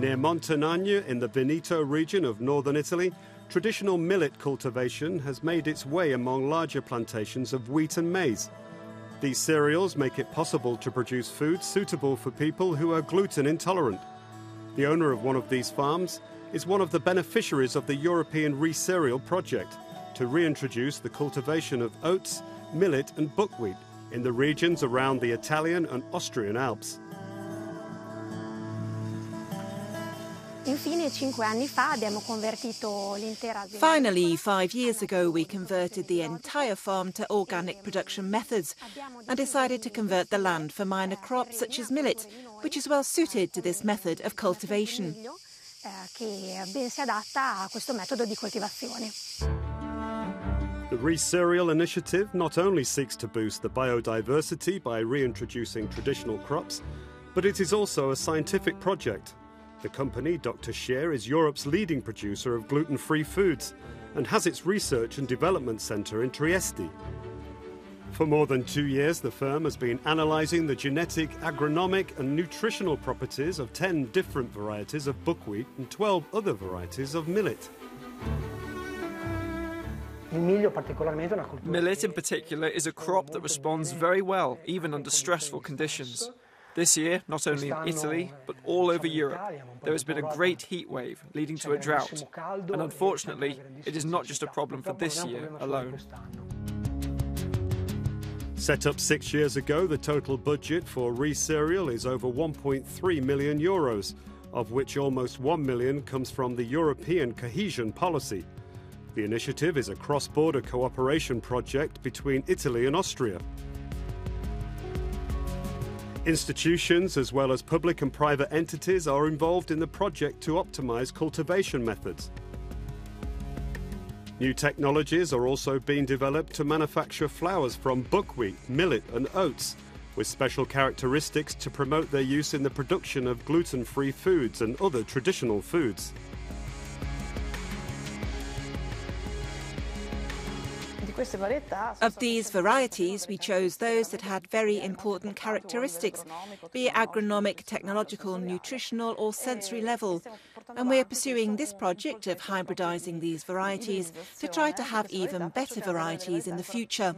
Near Montagnana in the Veneto region of northern Italy, traditional millet cultivation has made its way among larger plantations of wheat and maize. These cereals make it possible to produce food suitable for people who are gluten intolerant. The owner of one of these farms is one of the beneficiaries of the European Re-Cereal project to reintroduce the cultivation of oats, millet and buckwheat in the regions around the Italian and Austrian Alps. Finally, five years ago, we converted the entire farm to organic production methods and decided to convert the land for minor crops such as millet, which is well suited to this method of cultivation. The Re-Cereal initiative not only seeks to boost the biodiversity by reintroducing traditional crops, but it is also a scientific project the company, Dr. Schär, is Europe's leading producer of gluten free foods and has its research and development centre in Trieste. For more than two years, the firm has been analysing the genetic, agronomic, and nutritional properties of 10 different varieties of buckwheat and 12 other varieties of millet. Millet, in particular, is a crop that responds very well, even under stressful conditions. This year, not only in Italy, but all over Europe, there has been a great heat wave leading to a drought. And unfortunately, it is not just a problem for this year alone. Set up six years ago, the total budget for Re-Cereal is over 1.3 million euros, of which almost 1 million comes from the European cohesion policy. The initiative is a cross border cooperation project between Italy and Austria. Institutions, as well as public and private entities, are involved in the project to optimise cultivation methods. New technologies are also being developed to manufacture flours from buckwheat, millet, and oats, with special characteristics to promote their use in the production of gluten free foods and other traditional foods. Of these varieties, we chose those that had very important characteristics, be it agronomic, technological, nutritional, or sensory level. And we are pursuing this project of hybridizing these varieties to try to have even better varieties in the future.